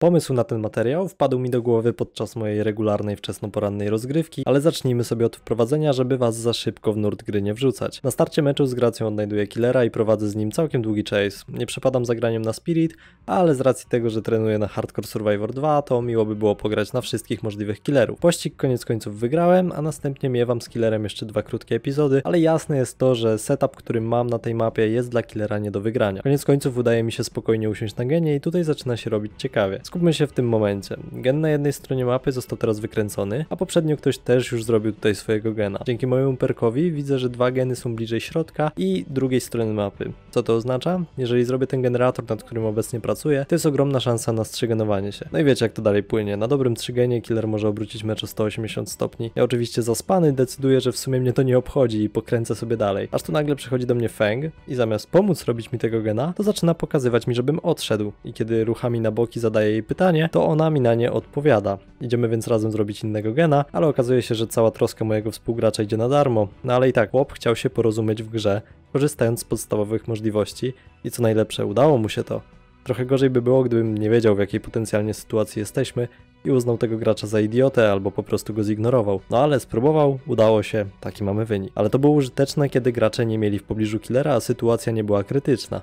Pomysł na ten materiał wpadł mi do głowy podczas mojej regularnej wczesnoporannej rozgrywki, ale zacznijmy sobie od wprowadzenia, żeby was za szybko w nurt gry nie wrzucać. Na starcie meczu z Gracją odnajduję killera i prowadzę z nim całkiem długi chase. Nie przepadam za graniem na Spirit, ale z racji tego, że trenuję na Hardcore Survivor 2, to miło by było pograć na wszystkich możliwych killerów. Pościg koniec końców wygrałem, a następnie miewam z killerem jeszcze dwa krótkie epizody, ale jasne jest to, że setup, który mam na tej mapie jest dla killera nie do wygrania. Koniec końców udaje mi się spokojnie usiąść na genie i tutaj zaczyna się robić ciekawie. Skupmy się w tym momencie. Gen na jednej stronie mapy został teraz wykręcony, a poprzednio ktoś też już zrobił tutaj swojego gena. Dzięki mojemu perkowi widzę, że dwa geny są bliżej środka i drugiej strony mapy. Co to oznacza? Jeżeli zrobię ten generator, nad którym obecnie pracuję, to jest ogromna szansa na strzygenowanie się. No i wiecie jak to dalej płynie. Na dobrym trzygenie killer może obrócić mecz o 180 stopni. Ja oczywiście zaspany decyduję, że w sumie mnie to nie obchodzi i pokręcę sobie dalej. Aż tu nagle przychodzi do mnie Feng i zamiast pomóc robić mi tego gena, to zaczyna pokazywać mi, żebym odszedł. I kiedy ruchami na boki zadaje jej pytanie, to ona mi na nie odpowiada. Idziemy więc razem zrobić innego gena, ale okazuje się, że cała troska mojego współgracza idzie na darmo. No ale i tak, chłop chciał się porozumieć w grze, korzystając z podstawowych możliwości i co najlepsze, udało mu się to. Trochę gorzej by było, gdybym nie wiedział w jakiej potencjalnie sytuacji jesteśmy i uznał tego gracza za idiotę albo po prostu go zignorował. No ale spróbował, udało się, taki mamy wynik. Ale to było użyteczne, kiedy gracze nie mieli w pobliżu killera, a sytuacja nie była krytyczna.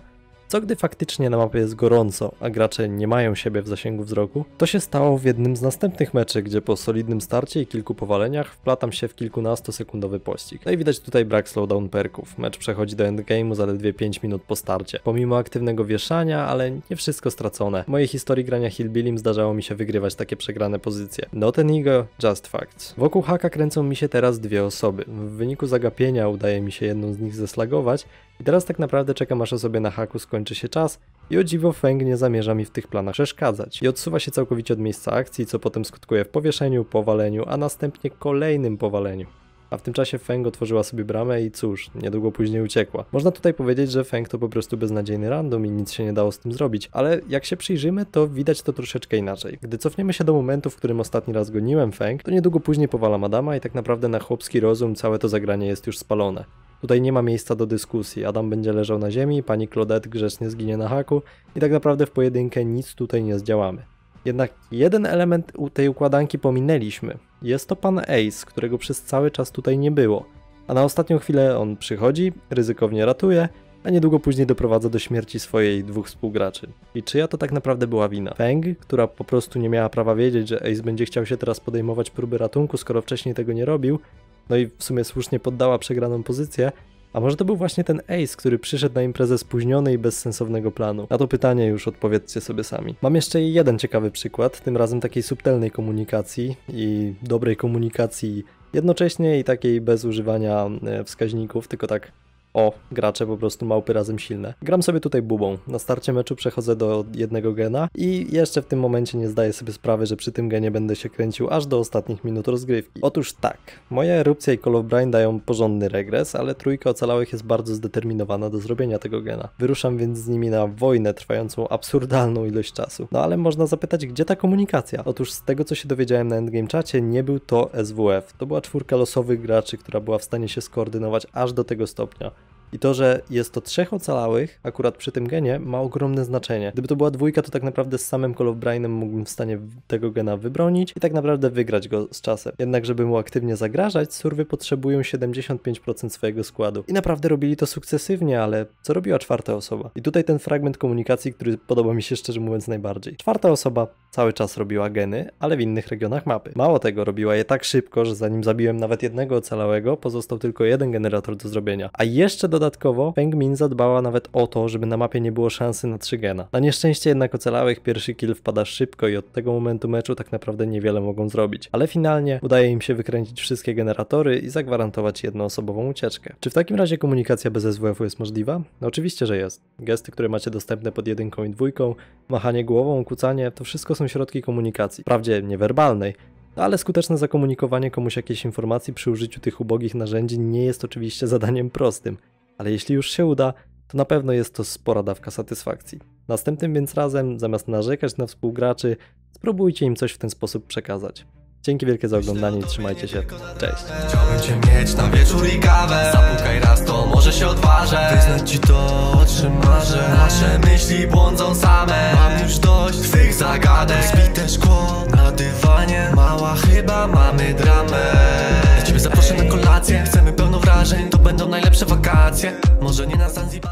Co gdy faktycznie na mapie jest gorąco, a gracze nie mają siebie w zasięgu wzroku? To się stało w jednym z następnych meczy, gdzie po solidnym starcie i kilku powaleniach wplatam się w kilkunastosekundowy pościg. No i widać tutaj brak slowdown perków. Mecz przechodzi do endgame'u zaledwie 5 minut po starcie. Pomimo aktywnego wieszania, ale nie wszystko stracone. W mojej historii grania Hillbillim zdarzało mi się wygrywać takie przegrane pozycje. Not an ego, just facts. Wokół haka kręcą mi się teraz dwie osoby. W wyniku zagapienia udaje mi się jedną z nich zeslagować i teraz tak naprawdę czekam aż sobie na haku skończy się czas i o dziwo Feng nie zamierza mi w tych planach przeszkadzać i odsuwa się całkowicie od miejsca akcji, co potem skutkuje w powieszeniu, powaleniu, a następnie kolejnym powaleniu. A w tym czasie Feng otworzyła sobie bramę i cóż, niedługo później uciekła. Można tutaj powiedzieć, że Feng to po prostu beznadziejny random i nic się nie dało z tym zrobić, ale jak się przyjrzymy, to widać to troszeczkę inaczej. Gdy cofniemy się do momentu, w którym ostatni raz goniłem Feng, to niedługo później powala Madama i tak naprawdę na chłopski rozum całe to zagranie jest już spalone. Tutaj nie ma miejsca do dyskusji. Adam będzie leżał na ziemi, pani Claudette grzecznie zginie na haku i tak naprawdę w pojedynkę nic tutaj nie zdziałamy. Jednak jeden element tej układanki pominęliśmy. Jest to pan Ace, którego przez cały czas tutaj nie było. A na ostatnią chwilę on przychodzi, ryzykownie ratuje, a niedługo później doprowadza do śmierci swojej dwóch współgraczy. I czyja to tak naprawdę była wina? Feng, która po prostu nie miała prawa wiedzieć, że Ace będzie chciał się teraz podejmować próby ratunku, skoro wcześniej tego nie robił, no i w sumie słusznie poddała przegraną pozycję, a może to był właśnie ten Ace, który przyszedł na imprezę spóźniony i bez sensownego planu? Na to pytanie już odpowiedzcie sobie sami. Mam jeszcze jeden ciekawy przykład, tym razem takiej subtelnej komunikacji i dobrej komunikacji jednocześnie i takiej bez używania e, wskaźników, tylko tak o, gracze po prostu małpy razem silne. Gram sobie tutaj bubą. Na starcie meczu przechodzę do jednego gena i jeszcze w tym momencie nie zdaję sobie sprawy, że przy tym genie będę się kręcił aż do ostatnich minut rozgrywki. Otóż tak, moja erupcja i Call of Brain dają porządny regres, ale trójka ocalałych jest bardzo zdeterminowana do zrobienia tego gena. Wyruszam więc z nimi na wojnę trwającą absurdalną ilość czasu. No ale można zapytać, gdzie ta komunikacja? Otóż z tego co się dowiedziałem na endgame czacie, nie był to SWF. To była czwórka losowych graczy, która była w stanie się skoordynować aż do tego stopnia. I to, że jest to trzech ocalałych, akurat przy tym genie, ma ogromne znaczenie. Gdyby to była dwójka, to tak naprawdę z samym Call of Brainem mógłbym w stanie tego gena wybronić i tak naprawdę wygrać go z czasem. Jednak, żeby mu aktywnie zagrażać, surwy potrzebują 75% swojego składu. I naprawdę robili to sukcesywnie, ale co robiła czwarta osoba? I tutaj ten fragment komunikacji, który podoba mi się szczerze mówiąc najbardziej. Czwarta osoba cały czas robiła geny, ale w innych regionach mapy. Mało tego, robiła je tak szybko, że zanim zabiłem nawet jednego ocalałego, pozostał tylko jeden generator do zrobienia. A jeszcze dodać Dodatkowo Feng Min zadbała nawet o to, żeby na mapie nie było szansy na 3 gena. Na nieszczęście jednak ocalałych pierwszy kill wpada szybko i od tego momentu meczu tak naprawdę niewiele mogą zrobić. Ale finalnie udaje im się wykręcić wszystkie generatory i zagwarantować jednoosobową ucieczkę. Czy w takim razie komunikacja bez SWF-u jest możliwa? No oczywiście, że jest. Gesty, które macie dostępne pod jedynką i dwójką, machanie głową, kucanie, to wszystko są środki komunikacji. Wprawdzie niewerbalnej, ale skuteczne zakomunikowanie komuś jakiejś informacji przy użyciu tych ubogich narzędzi nie jest oczywiście zadaniem prostym ale jeśli już się uda, to na pewno jest to spora dawka satysfakcji. Następnym więc razem, zamiast narzekać na współgraczy, spróbujcie im coś w ten sposób przekazać. Dzięki wielkie za oglądanie i trzymajcie się. Cześć. Chciałbym cię mieć na wieczór i kawę Zapukaj raz, to może się odważę Wyznać ci to, o czym marzę Nasze myśli błądzą same Mam już dość twych zagadek Zbite szkło na dywanie Mała chyba mamy dramę zaproszę na kolację. Chcemy pełno wrażeń, to będą najlepsze wakacje. Może nie na Zanzibarze